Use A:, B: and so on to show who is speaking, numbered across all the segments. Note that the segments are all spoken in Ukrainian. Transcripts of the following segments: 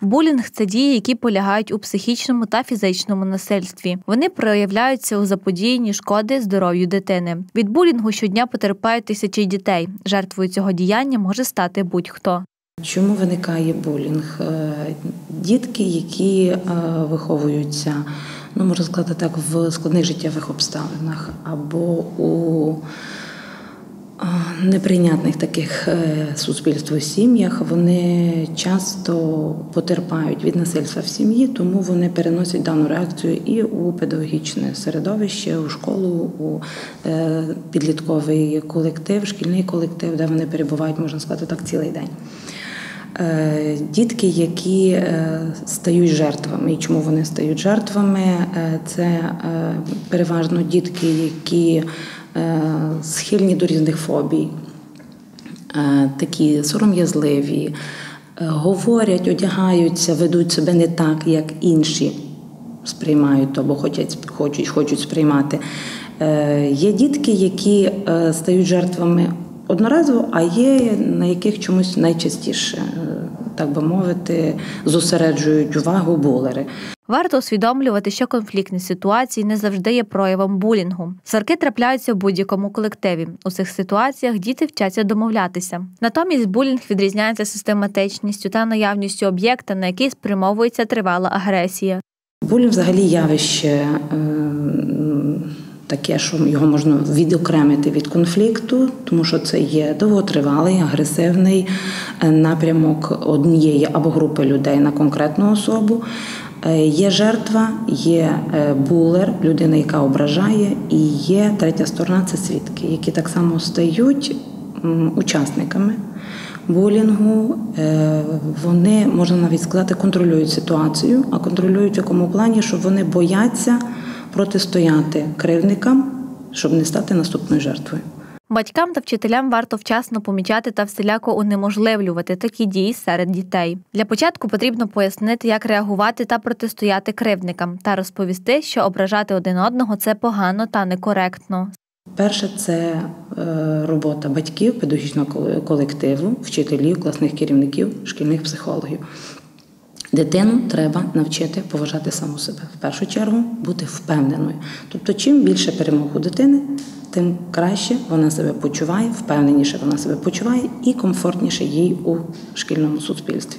A: Булінг це дії, які полягають у психічному та фізичному насильстві. Вони проявляються у заподіянні шкоди здоров'ю дитини. Від булінгу щодня потерпають тисячі дітей. Жертвою цього діяння може стати будь-хто.
B: Чому виникає булінг? Е, Дітки, які е, виховуються, ну можна сказати так, в складних життєвих обставинах або у неприйнятних таких е, суспільству сім'ях, вони часто потерпають від насильства в сім'ї, тому вони переносять дану реакцію і у педагогічне середовище, у школу, у е, підлітковий колектив, шкільний колектив, де вони перебувають, можна сказати так, цілий день. Е, Дітки, які стають жертвами, і чому вони стають жертвами, це переважно дітки, які схильні до різних фобій, е, такі сором'язливі, е, говорять, одягаються, ведуть себе не так, як інші сприймають або хочуть, хочуть, хочуть сприймати. Е, Є дітки, які е, стають жертвами одноразово, а є на яких чомусь найчастіше, е, так би мовити, зосереджують увагу булери.
A: Варто усвідомлювати, що конфліктні ситуації не завжди є проявом булінгу. Сварки трапляються в будь-якому колективі. У цих ситуаціях діти вчаться домовлятися. Натомість булінг відрізняється систематичністю та наявністю об'єкта, на який спрямовується тривала агресія.
B: Булінг взагалі явище е, таке, що його можна відокремити від конфлікту, тому що це є довготривалий, агресивний е, напрямок однієї або групи людей на конкретну особу. Е, Є жертва, є е, булер, людина, яка ображає, і є третя сторона це свідки, які так само стають учасниками булінгу. Е, Вони, можна навіть сказати, контролюють ситуацію, а контролюють в якому плані, що вони бояться протистояти кривникам, щоб не стати наступною жертвою.
A: Батькам та вчителям варто вчасно помічати та всіляко унеможливлювати такі дії серед дітей. Для початку потрібно пояснити, як реагувати та протистояти кривдникам, та розповісти, що ображати один одного це погано та некоректно.
B: Перше, це е, робота батьків, педагогічного колективу, вчителів, класних керівників, шкільних психологів. Дитину треба навчити поважати саму себе. В першу чергу бути впевненою. Тобто, чим більше перемог у дитини, тим краще вона себе почуває, впевненіше вона себе почуває і комфортніше їй у шкільному суспільстві.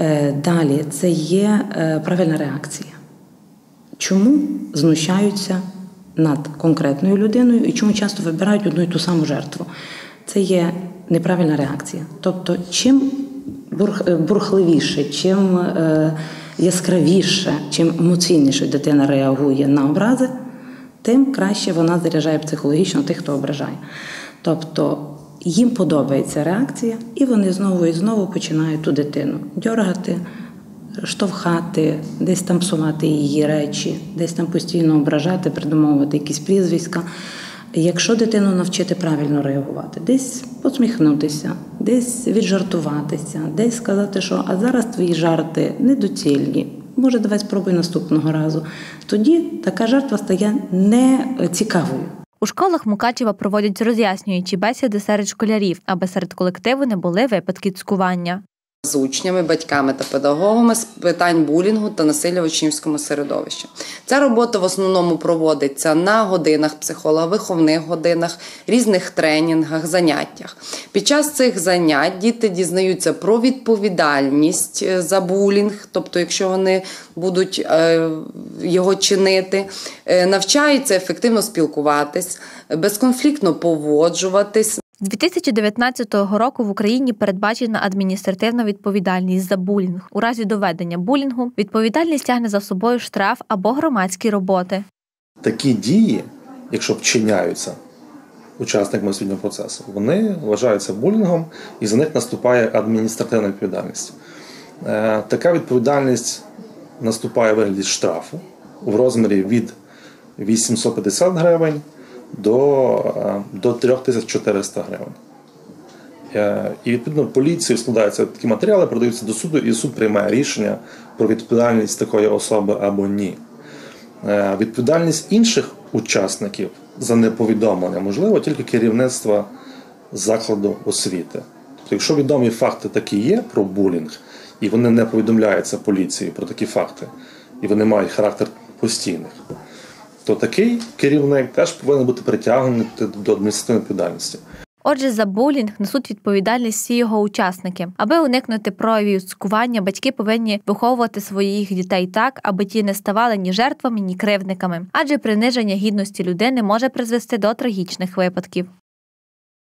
B: Е, Далі це є е, правильна реакція. Чому знущаються над конкретною людиною і чому часто вибирають одну і ту саму жертву? Це є неправильна реакція. Тобто, чим е, бурхливіше, чим яскравіше, чим емоційніше дитина реагує на образи, тим краще вона заряджає психологічно тих, хто ображає. Тобто їм подобається реакція, і вони знову і знову починають ту дитину дьоргати, штовхати, десь там псувати її речі, десь там постійно ображати, придумовувати якісь прізвиська. Якщо дитину навчити правильно реагувати, десь посміхнутися, десь віджартуватися, десь сказати, що а зараз твої жарти недоцільні. Може, давай спробуй наступного разу. Тоді така жертва стає нецікавою.
A: У школах Мукачева проводять роз'яснюючі бесіди серед школярів, аби серед колективу не були випадки цькування.
C: З учнями, батьками та педагогами з питань булінгу та насилля в учнівському середовищі. Ця робота в основному проводиться на годинах психолога, виховних годинах, різних тренінгах, заняттях. Під час цих занять діти дізнаються про відповідальність е, за булінг, тобто, якщо вони будуть е, його чинити, е, навчаються ефективно спілкуватись, безконфліктно поводжуватись.
A: З 2019 року в Україні передбачена адміністративна відповідальність за булінг. У разі доведення булінгу відповідальність тягне за собою штраф або громадські роботи.
D: такі дії, якщо вчиняються учасниками освітнього процесу, вони вважаються булінгом і за них наступає адміністративна відповідальність. Е, Така відповідальність наступає в вигляді штрафу в розмірі від 850 гривень до, е, до 3400 гривень. Е, І відповідно поліцією складаються такі матеріали, продаються до суду, і суд приймає рішення про відповідальність такої особи або ні. Е, Відповідальність інших учасників за неповідомлення можливо тільки керівництва закладу освіти. Тобто, якщо відомі факти такі є про булінг, і вони не повідомляються поліції про такі факти, і вони мають характер постійних, то такий керівник теж повинен бути притягнений до адміністративної відповідальності.
A: Отже, за булінг несуть відповідальність всі його учасники. Аби уникнути проявів цькування, батьки повинні виховувати своїх дітей так, аби ті не ставали ні жертвами, ні кривдниками, адже приниження гідності людини може призвести до трагічних випадків.